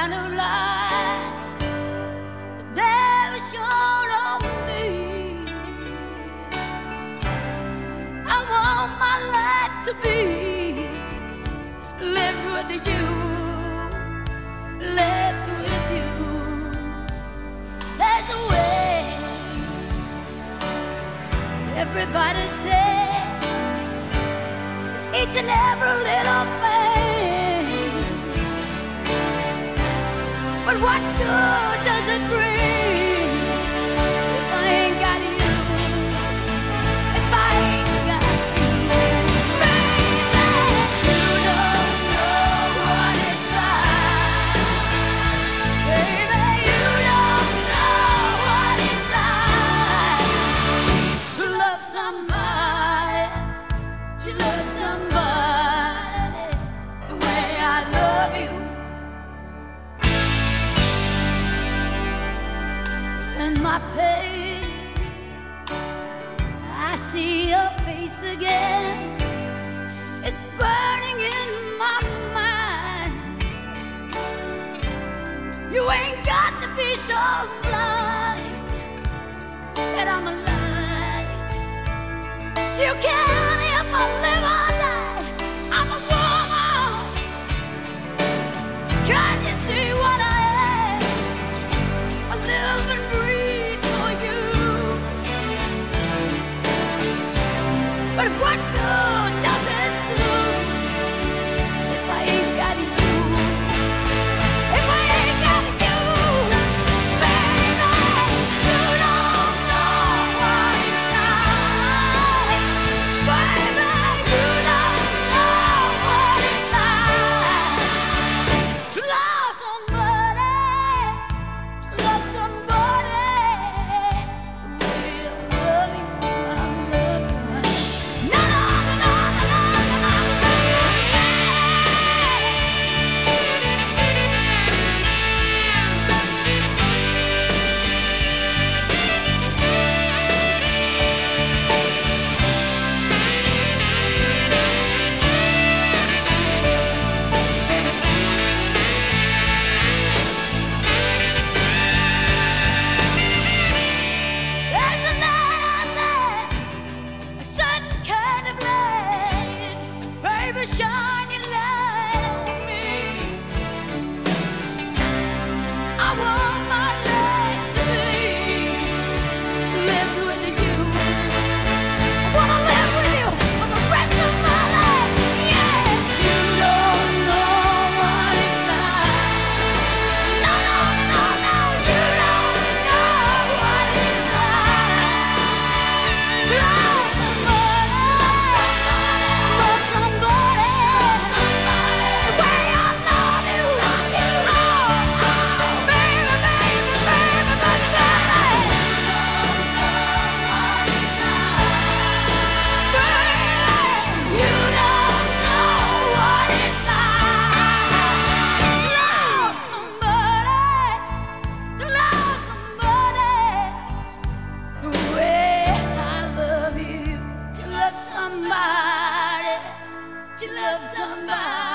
kind of light there is on me. I want my life to be with you, with you. There's a way. Everybody say to each and every little. But what good does it bring? my pain. I see your face again. It's burning in my mind. You ain't got to be so blind that I'm alive. You care? to love somebody.